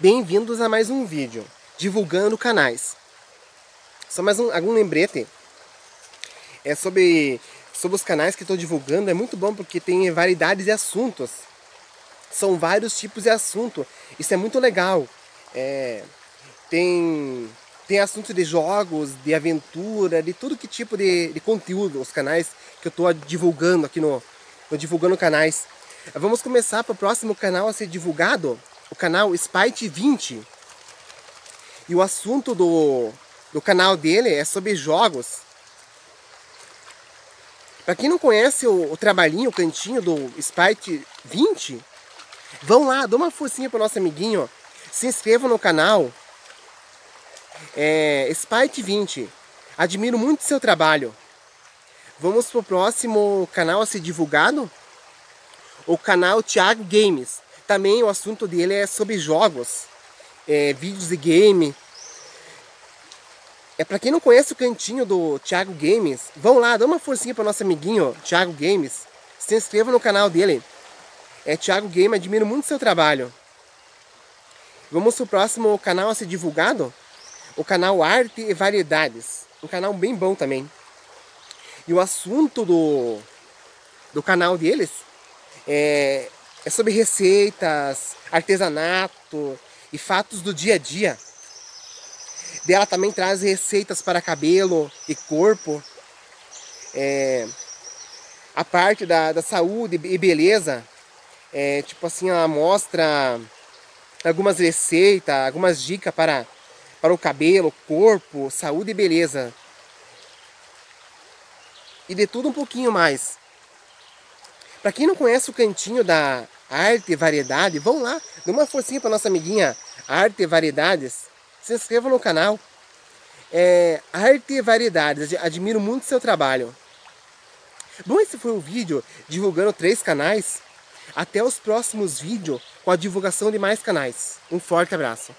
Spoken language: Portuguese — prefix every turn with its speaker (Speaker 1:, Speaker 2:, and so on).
Speaker 1: Bem-vindos a mais um vídeo, divulgando canais. Só mais um, algum lembrete, é sobre, sobre os canais que estou divulgando, é muito bom porque tem variedades de assuntos. São vários tipos de assunto, isso é muito legal. É, tem, tem assunto de jogos, de aventura, de tudo que tipo de, de conteúdo, os canais que eu estou divulgando aqui no, no Divulgando Canais. Vamos começar para o próximo canal a ser divulgado, o canal Spite 20. E o assunto do, do canal dele é sobre jogos. Para quem não conhece o, o, trabalhinho, o cantinho do Spite 20, vão lá, dá uma forcinha para nosso amiguinho, se inscrevam no canal. É, Spite 20, admiro muito seu trabalho. Vamos para o próximo canal a ser divulgado, o canal Thiago Games. Também o assunto dele é sobre jogos, é, vídeos de game. É para quem não conhece o cantinho do Thiago Games, vão lá, dá uma forcinha para nosso amiguinho Thiago Games. Se inscreva no canal dele. É Thiago Game, admiro muito seu trabalho. Vamos para o próximo canal a ser divulgado? O canal Arte e Variedades. Um canal bem bom também. E o assunto do, do canal deles é é sobre receitas, artesanato e fatos do dia a dia. Dela também traz receitas para cabelo e corpo. É, a parte da, da saúde e beleza, é, tipo assim, ela mostra algumas receitas, algumas dicas para, para o cabelo, corpo, saúde e beleza. E de tudo um pouquinho mais. Para quem não conhece o cantinho da Arte e Variedade, vão lá, dê uma forcinha para nossa amiguinha Arte e Variedades. Se inscreva no canal. É, Arte e Variedades, admiro muito seu trabalho. Bom, esse foi o vídeo divulgando três canais. Até os próximos vídeos com a divulgação de mais canais. Um forte abraço.